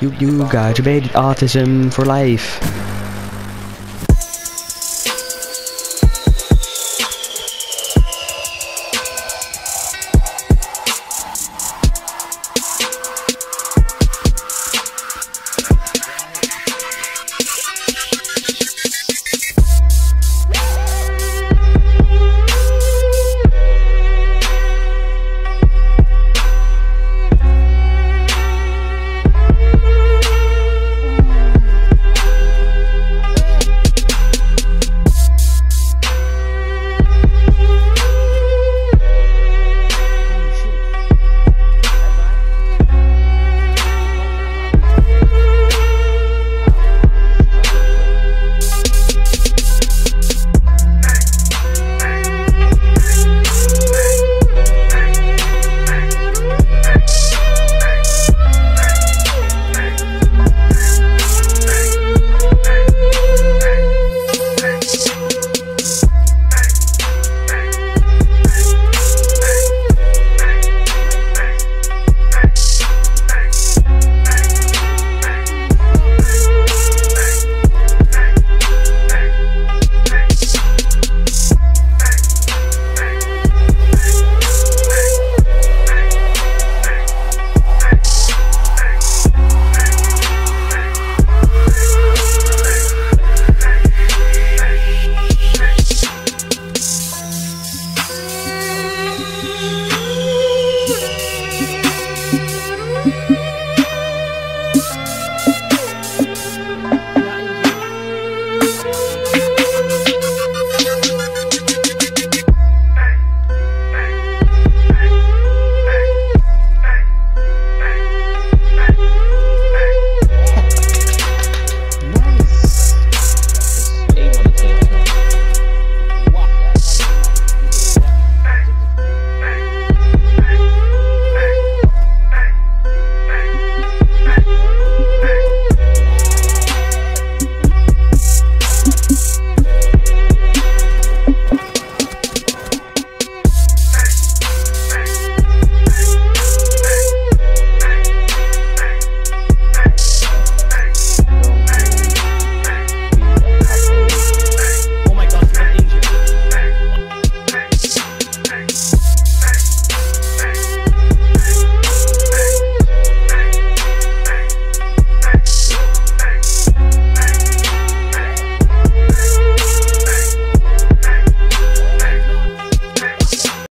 You you graduated autism for life.